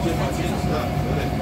坚持啊，对。